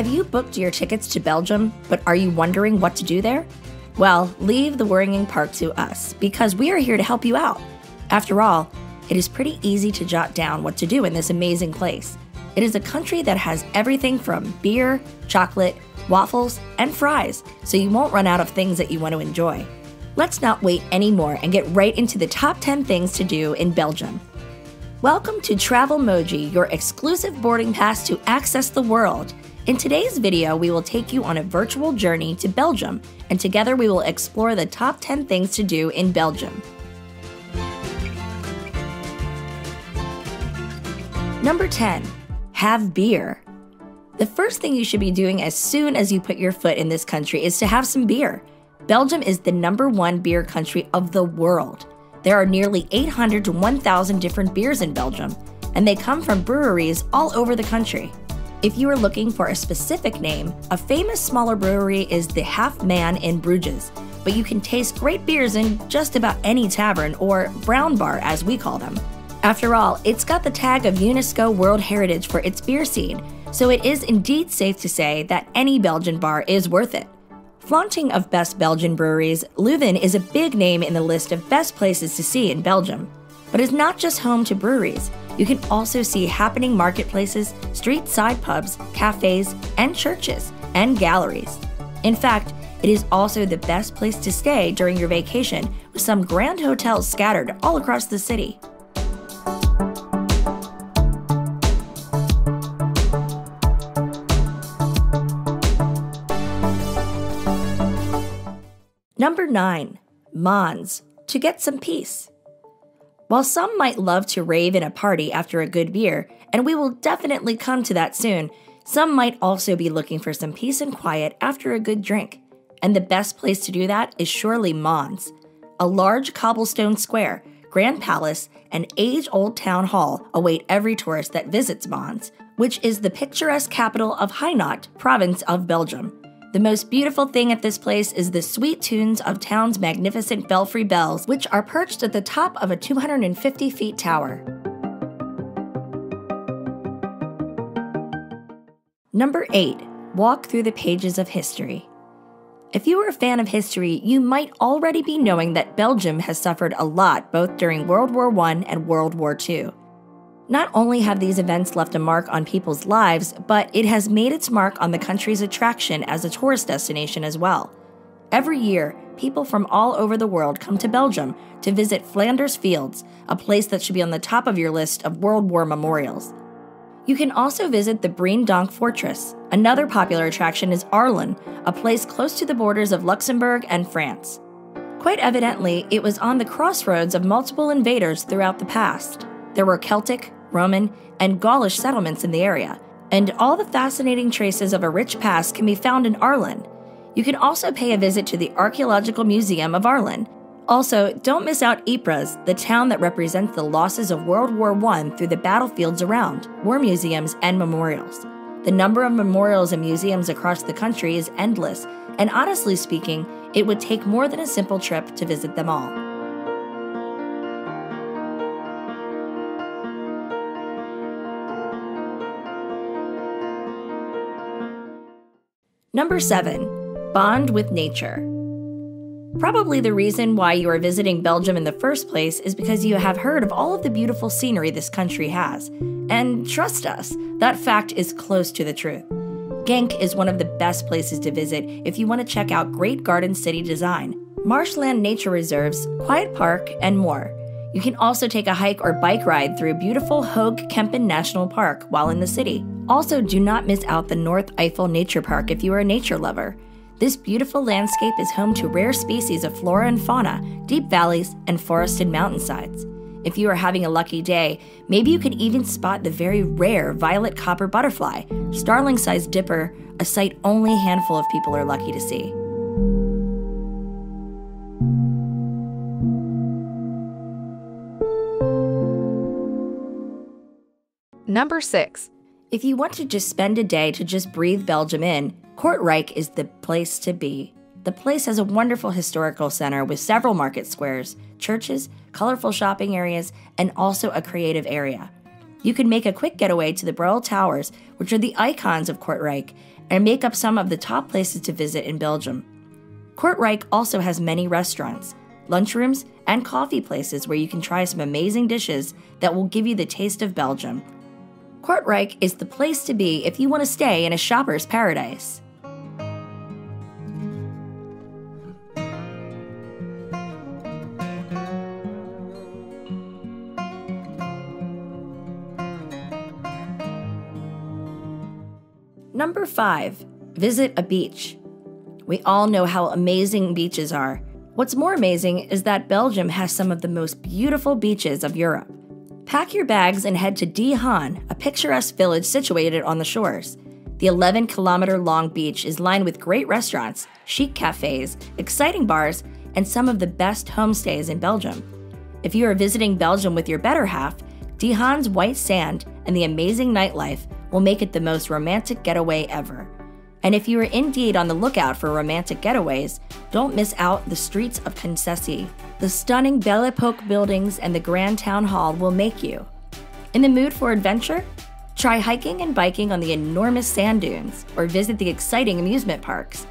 Have you booked your tickets to Belgium, but are you wondering what to do there? Well, leave the worrying part to us, because we are here to help you out. After all, it is pretty easy to jot down what to do in this amazing place. It is a country that has everything from beer, chocolate, waffles, and fries, so you won't run out of things that you want to enjoy. Let's not wait anymore and get right into the top 10 things to do in Belgium. Welcome to Travel Travelmoji, your exclusive boarding pass to access the world. In today's video, we will take you on a virtual journey to Belgium, and together we will explore the top 10 things to do in Belgium. Number 10. Have beer. The first thing you should be doing as soon as you put your foot in this country is to have some beer. Belgium is the number one beer country of the world. There are nearly 800 to 1,000 different beers in Belgium, and they come from breweries all over the country. If you are looking for a specific name, a famous smaller brewery is the Half Man in Bruges, but you can taste great beers in just about any tavern or brown bar as we call them. After all, it's got the tag of UNESCO World Heritage for its beer scene, so it is indeed safe to say that any Belgian bar is worth it. Flaunting of best Belgian breweries, Leuven is a big name in the list of best places to see in Belgium. But it's not just home to breweries. You can also see happening marketplaces, street side pubs, cafes, and churches, and galleries. In fact, it is also the best place to stay during your vacation, with some grand hotels scattered all across the city. Number 9. Mons, to get some peace. While some might love to rave in a party after a good beer, and we will definitely come to that soon, some might also be looking for some peace and quiet after a good drink. And the best place to do that is surely Mons. A large cobblestone square, grand palace, and age old town hall await every tourist that visits Mons, which is the picturesque capital of Hainaut, province of Belgium. The most beautiful thing at this place is the sweet tunes of town's magnificent belfry bells, which are perched at the top of a 250 feet tower. Number 8. Walk through the pages of history. If you are a fan of history, you might already be knowing that Belgium has suffered a lot both during World War I and World War II. Not only have these events left a mark on people's lives, but it has made its mark on the country's attraction as a tourist destination as well. Every year, people from all over the world come to Belgium to visit Flanders Fields, a place that should be on the top of your list of World War memorials. You can also visit the Breendonk Fortress. Another popular attraction is Arlon, a place close to the borders of Luxembourg and France. Quite evidently, it was on the crossroads of multiple invaders throughout the past. There were Celtic, Roman, and Gaulish settlements in the area, and all the fascinating traces of a rich past can be found in Arlon. You can also pay a visit to the Archaeological Museum of Arlon. Also, don't miss out Ypres, the town that represents the losses of World War I through the battlefields around, war museums, and memorials. The number of memorials and museums across the country is endless, and honestly speaking, it would take more than a simple trip to visit them all. Number 7. Bond with nature. Probably the reason why you are visiting Belgium in the first place is because you have heard of all of the beautiful scenery this country has. And trust us, that fact is close to the truth. Genk is one of the best places to visit if you want to check out great garden city design, marshland nature reserves, quiet park, and more. You can also take a hike or bike ride through beautiful Hoog Kempen National Park while in the city. Also, do not miss out the North Eifel Nature Park if you are a nature lover. This beautiful landscape is home to rare species of flora and fauna, deep valleys, and forested mountainsides. If you are having a lucky day, maybe you can even spot the very rare violet copper butterfly, starling sized dipper, a sight only a handful of people are lucky to see. Number 6. If you want to just spend a day to just breathe Belgium in, Kortrijk is the place to be. The place has a wonderful historical center with several market squares, churches, colorful shopping areas, and also a creative area. You can make a quick getaway to the Broel Towers, which are the icons of Kortrijk, and make up some of the top places to visit in Belgium. Kortrijk also has many restaurants, lunchrooms, and coffee places where you can try some amazing dishes that will give you the taste of Belgium. Kortrijk is the place to be if you want to stay in a shopper's paradise. Number 5. Visit a beach. We all know how amazing beaches are. What's more amazing is that Belgium has some of the most beautiful beaches of Europe. Pack your bags and head to De Haan, a picturesque village situated on the shores. The 11 kilometer long beach is lined with great restaurants, chic cafes, exciting bars, and some of the best homestays in Belgium. If you are visiting Belgium with your better half, De Haan's white sand and the amazing nightlife will make it the most romantic getaway ever. And if you are indeed on the lookout for romantic getaways, don't miss out the streets of Concessie. The stunning Belle Epoque buildings and the Grand Town Hall will make you. In the mood for adventure? Try hiking and biking on the enormous sand dunes or visit the exciting amusement parks.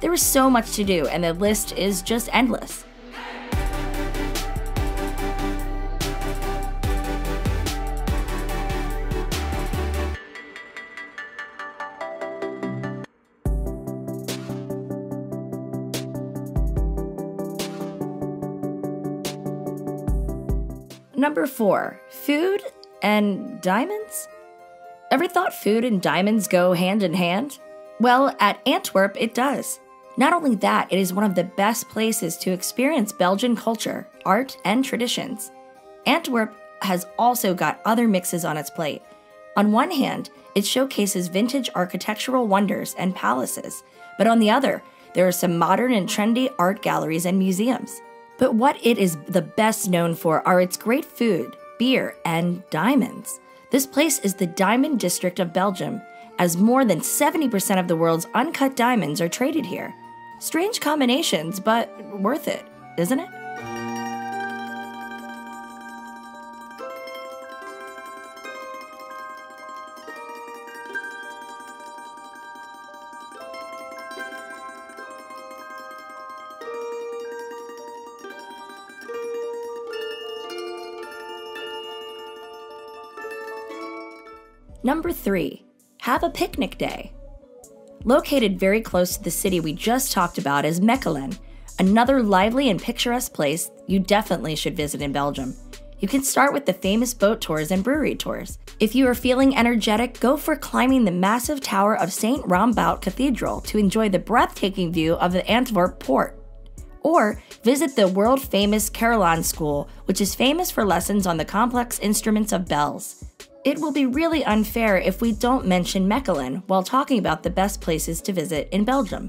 There is so much to do, and the list is just endless. Number four, food and diamonds? Ever thought food and diamonds go hand in hand? Well, at Antwerp, it does. Not only that, it is one of the best places to experience Belgian culture, art, and traditions. Antwerp has also got other mixes on its plate. On one hand, it showcases vintage architectural wonders and palaces, but on the other, there are some modern and trendy art galleries and museums. But what it is the best known for are its great food, beer, and diamonds. This place is the Diamond District of Belgium, as more than 70% of the world's uncut diamonds are traded here. Strange combinations, but worth it, isn't it? Number 3. Have a picnic day. Located very close to the city we just talked about is Mechelen, another lively and picturesque place you definitely should visit in Belgium. You can start with the famous boat tours and brewery tours. If you are feeling energetic, go for climbing the massive tower of St. Rombout Cathedral to enjoy the breathtaking view of the Antwerp port. Or visit the world famous Carillon School, which is famous for lessons on the complex instruments of bells. It will be really unfair if we don't mention Mechelen while talking about the best places to visit in Belgium.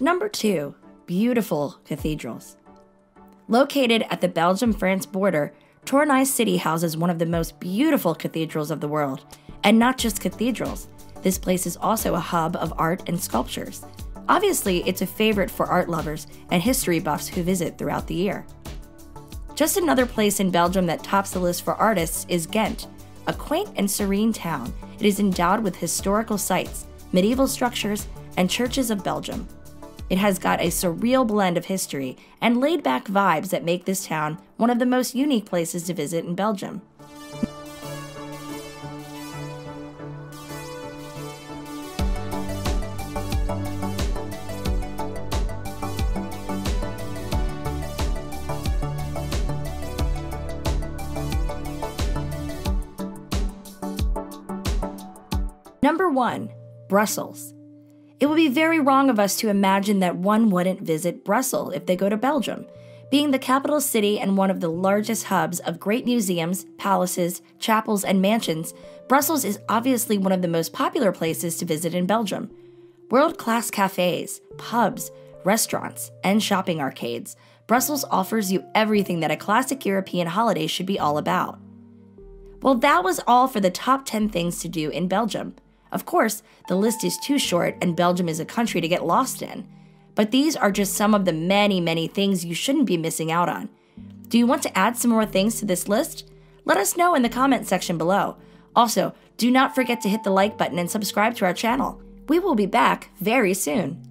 Number two, beautiful cathedrals. Located at the Belgium France border, Tournai City houses one of the most beautiful cathedrals of the world. And not just cathedrals, this place is also a hub of art and sculptures. Obviously, it's a favorite for art lovers and history buffs who visit throughout the year. Just another place in Belgium that tops the list for artists is Ghent, a quaint and serene town. It is endowed with historical sites, medieval structures, and churches of Belgium. It has got a surreal blend of history and laid back vibes that make this town one of the most unique places to visit in Belgium. Number 1 Brussels. It would be very wrong of us to imagine that one wouldn't visit Brussels if they go to Belgium. Being the capital city and one of the largest hubs of great museums, palaces, chapels, and mansions, Brussels is obviously one of the most popular places to visit in Belgium. World class cafes, pubs, restaurants, and shopping arcades Brussels offers you everything that a classic European holiday should be all about. Well, that was all for the top 10 things to do in Belgium. Of course, the list is too short and Belgium is a country to get lost in. But these are just some of the many, many things you shouldn't be missing out on. Do you want to add some more things to this list? Let us know in the comment section below. Also, do not forget to hit the like button and subscribe to our channel. We will be back very soon.